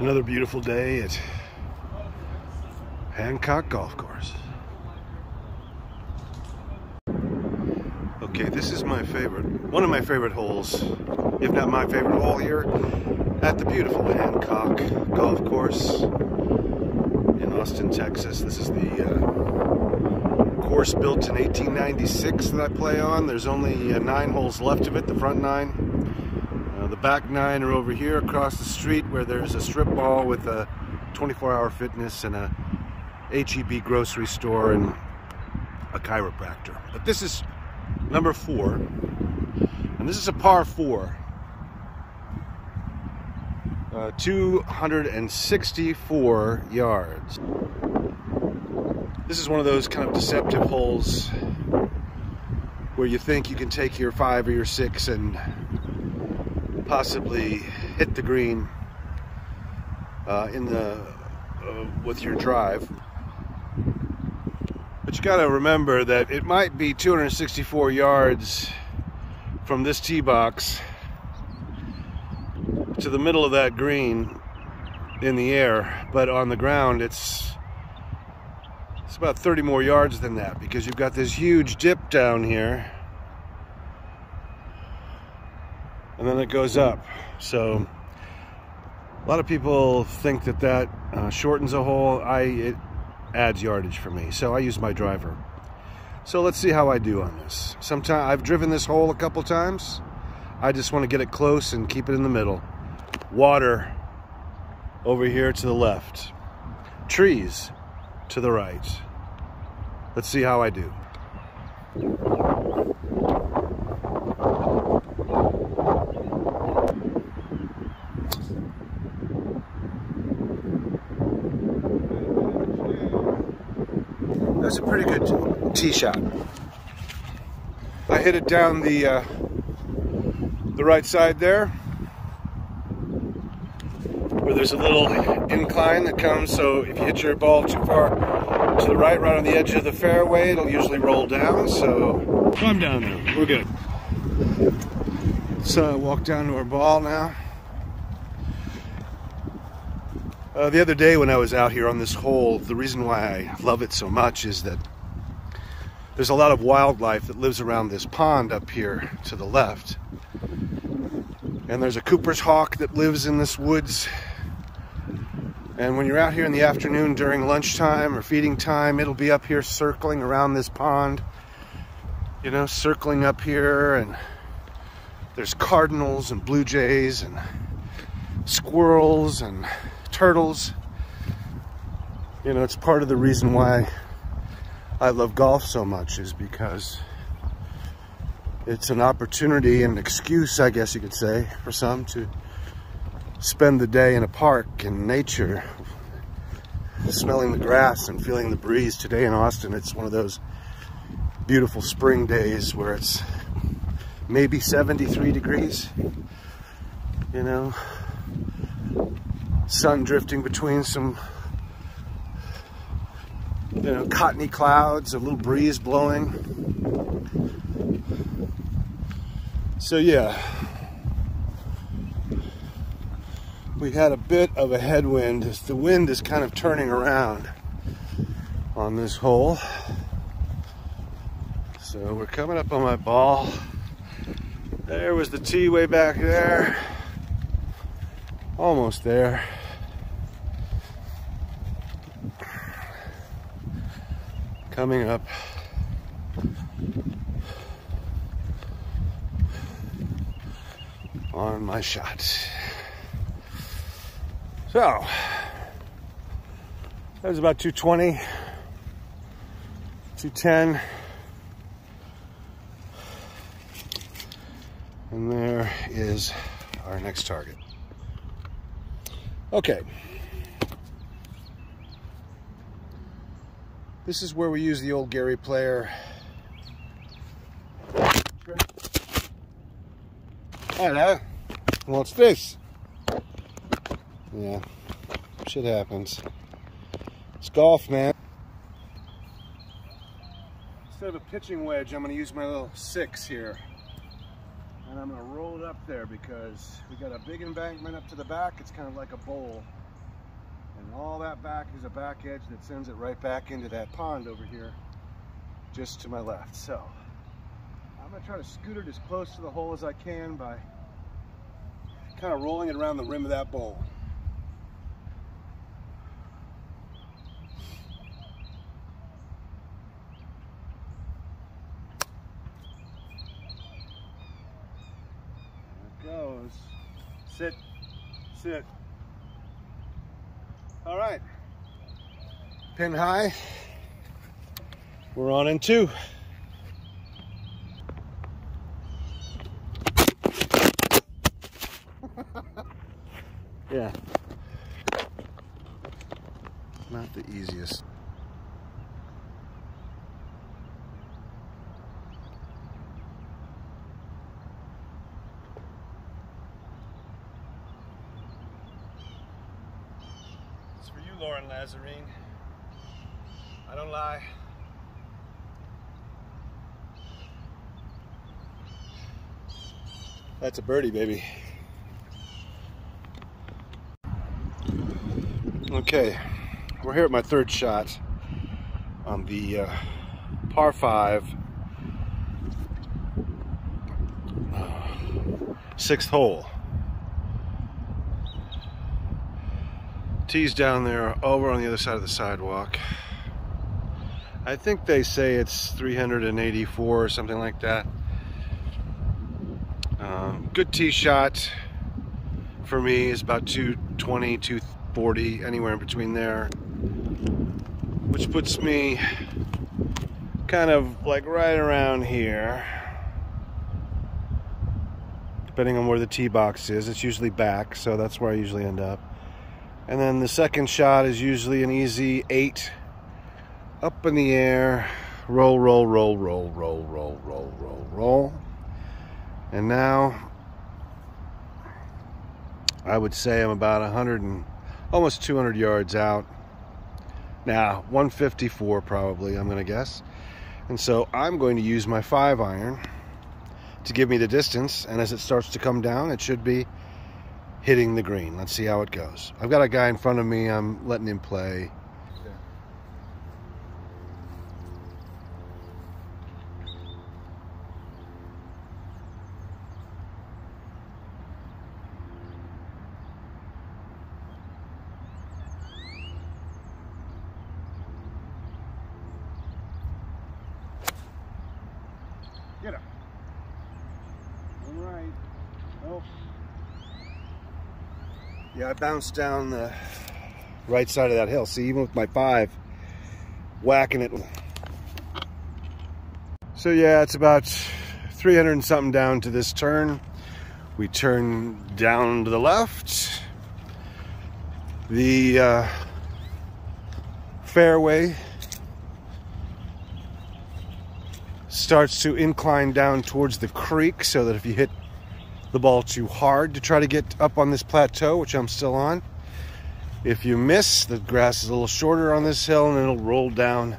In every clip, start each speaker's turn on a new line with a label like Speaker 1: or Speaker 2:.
Speaker 1: Another beautiful day at Hancock Golf Course. Okay, this is my favorite, one of my favorite holes, if not my favorite hole here, at the beautiful Hancock Golf Course in Austin, Texas. This is the uh, course built in 1896 that I play on. There's only uh, nine holes left of it, the front nine. Uh, the back nine are over here across the street where there's a strip mall with a 24-hour fitness and a HEB grocery store and a chiropractor. But this is number four, and this is a par four. Uh, 264 yards. This is one of those kind of deceptive holes where you think you can take your five or your six and possibly hit the green uh, in the uh, with your drive. But you got to remember that it might be 264 yards from this tee box to the middle of that green in the air, but on the ground it's it's about 30 more yards than that because you've got this huge dip down here and then it goes up. So a lot of people think that that uh, shortens a hole. I it adds yardage for me, so I use my driver. So let's see how I do on this. Sometimes I've driven this hole a couple times. I just want to get it close and keep it in the middle. Water over here to the left. Trees to the right. Let's see how I do. That's a pretty good tee shot. I hit it down the uh, the right side there, where there's a little incline that comes. So if you hit your ball too far to the right, right on the edge of the fairway, it'll usually roll down. So I'm down there. We're good. So I walk down to our ball now. Uh, the other day when I was out here on this hole, the reason why I love it so much is that there's a lot of wildlife that lives around this pond up here to the left. And there's a Cooper's hawk that lives in this woods. And when you're out here in the afternoon during lunchtime or feeding time, it'll be up here circling around this pond. You know, circling up here and there's cardinals and blue jays and squirrels and turtles. You know, it's part of the reason why I love golf so much is because it's an opportunity and an excuse, I guess you could say, for some to spend the day in a park in nature, smelling the grass and feeling the breeze. Today in Austin, it's one of those beautiful spring days where it's maybe 73 degrees, you know, sun drifting between some you know cottony clouds a little breeze blowing. So yeah. We had a bit of a headwind. The wind is kind of turning around on this hole. So we're coming up on my ball. There was the tee way back there almost there coming up. on my shot. So, that was about 220, 210. And there is our next target. Okay. This is where we use the old Gary Player. Hello. What's this? Yeah, shit happens. It's golf, man. Instead of a pitching wedge, I'm going to use my little six here. And I'm going to roll it up there because we got a big embankment up to the back. It's kind of like a bowl. And all that back is a back edge that sends it right back into that pond over here, just to my left. So I'm gonna try to scoot it as close to the hole as I can by kind of rolling it around the rim of that bowl. Sit, sit. All right. Pin high. We're on in two. yeah. Not the easiest. For you, Lauren Lazarine. I don't lie. That's a birdie, baby. Okay, we're here at my third shot on the uh, par five, sixth hole. Tee's down there over on the other side of the sidewalk. I think they say it's 384 or something like that. Um, good tee shot for me is about 220, 240, anywhere in between there. Which puts me kind of like right around here. Depending on where the tee box is, it's usually back, so that's where I usually end up. And then the second shot is usually an easy eight up in the air, roll, roll, roll, roll, roll, roll, roll, roll, roll. And now I would say I'm about 100 and almost 200 yards out. Now, 154 probably, I'm going to guess. And so I'm going to use my five iron to give me the distance. And as it starts to come down, it should be hitting the green. Let's see how it goes. I've got a guy in front of me. I'm letting him play. Yeah, I bounced down the right side of that hill. See, even with my five, whacking it. So yeah, it's about 300 and something down to this turn. We turn down to the left. The uh, fairway starts to incline down towards the creek so that if you hit the ball too hard to try to get up on this plateau, which I'm still on, if you miss, the grass is a little shorter on this hill and it'll roll down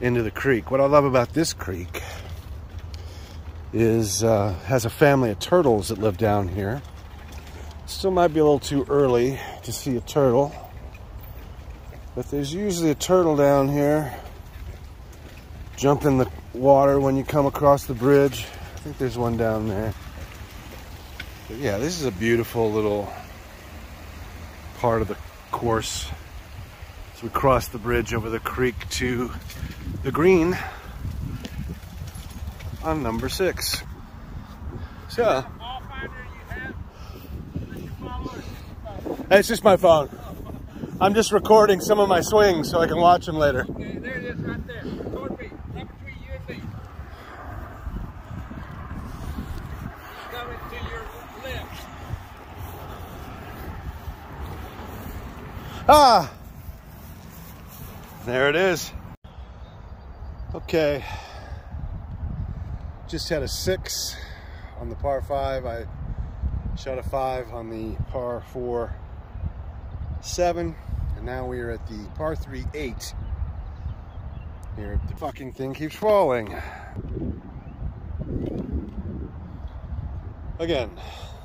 Speaker 1: into the creek. What I love about this creek is uh, has a family of turtles that live down here. Still might be a little too early to see a turtle, but there's usually a turtle down here. Jump in the water when you come across the bridge. I think there's one down there. But yeah, this is a beautiful little part of the course So we cross the bridge over the creek to the green on number six. So, it's just my phone. I'm just recording some of my swings so I can watch them later.
Speaker 2: Okay, there it is right there. Toward me. Number three, you and me. Coming to your left.
Speaker 1: Ah! There it is. Okay. Just had a six on the par five. I shot a five on the par four seven. And now we are at the par three eight. Here, the fucking thing keeps falling. Again,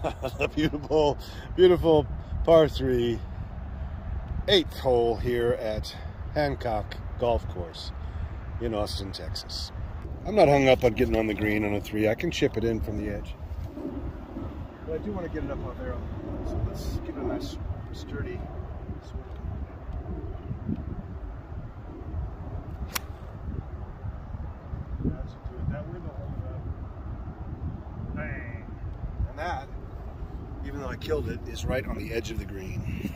Speaker 1: a beautiful, beautiful par three eighth hole here at Hancock Golf Course in Austin, Texas. I'm not hung up on getting on the green on a three. I can chip it in from the edge. But I do want to get it up on there. So let's give it a nice sturdy sort of That's it. That window hold it up. Bang. And that, even though I killed it, is right on the edge of the green.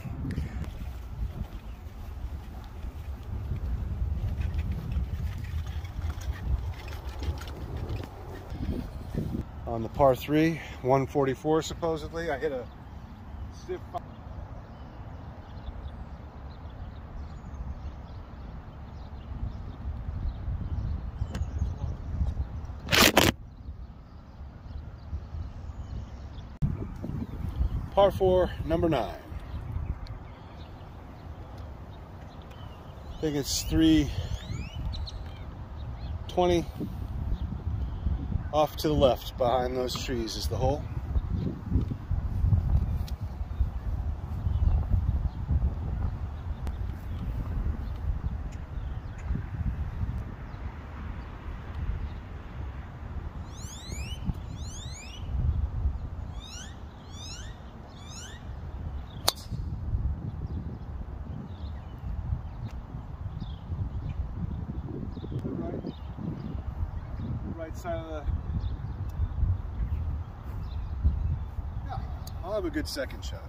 Speaker 1: On the par three, 144 supposedly, I hit a stiff. Par four, number nine. I think it's 320. Off to the left behind those trees is the hole. right, side of the. I'll have a good second shot.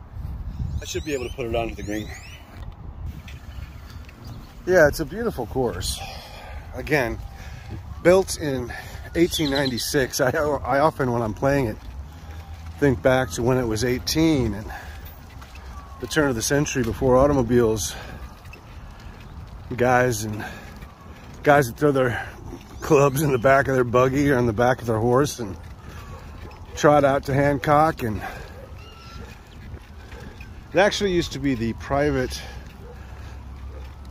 Speaker 1: I should be able to put it onto the green. Yeah, it's a beautiful course. Again, built in 1896. I, I often, when I'm playing it, think back to when it was 18 and the turn of the century before automobiles. Guys and guys that throw their clubs in the back of their buggy or on the back of their horse and trot out to Hancock and it actually used to be the private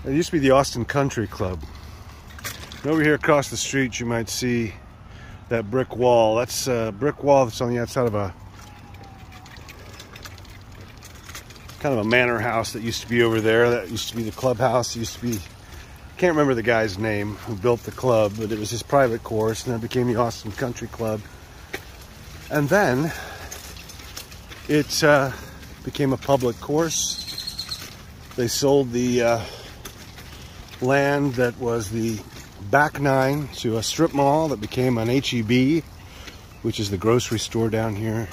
Speaker 1: it used to be the Austin Country Club. And over here across the street you might see that brick wall. That's a brick wall that's on the outside of a kind of a manor house that used to be over there. That used to be the clubhouse. It used to be I can't remember the guy's name who built the club, but it was his private course, and it became the Austin Country Club. And then it uh, became a public course. They sold the uh, land that was the back nine to a strip mall that became an HEB, which is the grocery store down here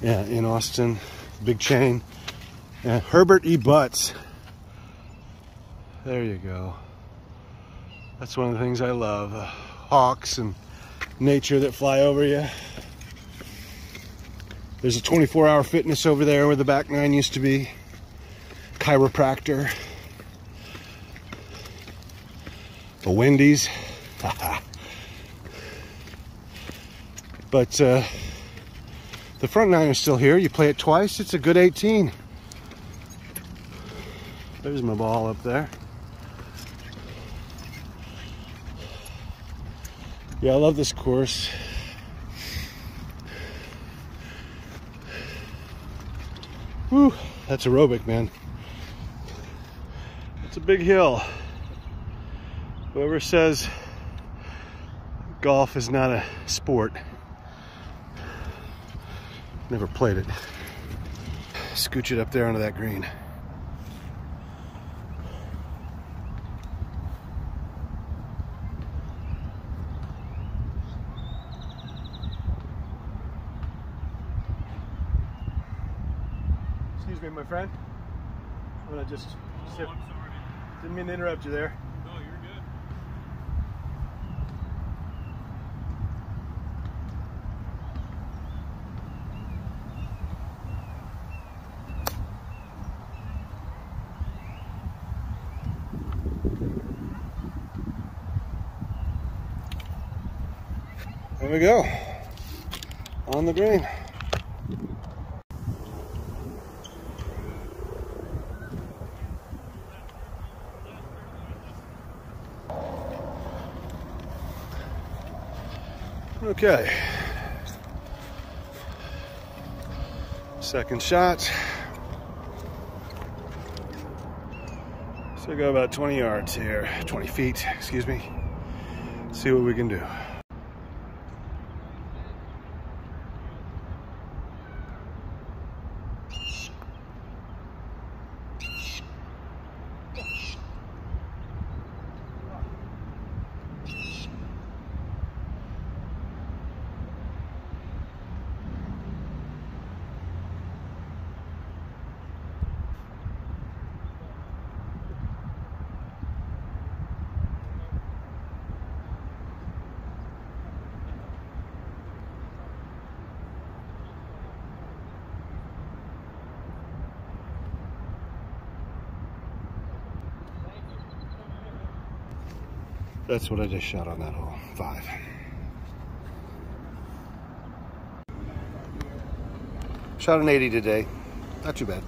Speaker 1: yeah, in Austin, big chain. And Herbert E. Butts there you go. That's one of the things I love. Uh, hawks and nature that fly over you. There's a 24 hour fitness over there where the back nine used to be. Chiropractor. A Wendy's. but uh, the front nine is still here. You play it twice, it's a good 18. There's my ball up there. Yeah, I love this course. Whew, that's aerobic, man. It's a big hill. Whoever says golf is not a sport, never played it. Scooch it up there onto that green. Excuse me, my friend. I'm gonna just
Speaker 2: Oh, sorry.
Speaker 1: Didn't mean to interrupt you there.
Speaker 2: No, you're good.
Speaker 1: There we go. On the green. Okay. Second shot. So go about 20 yards here, 20 feet, excuse me. See what we can do. That's what I just shot on that hole. Five. Shot an 80 today. Not too bad.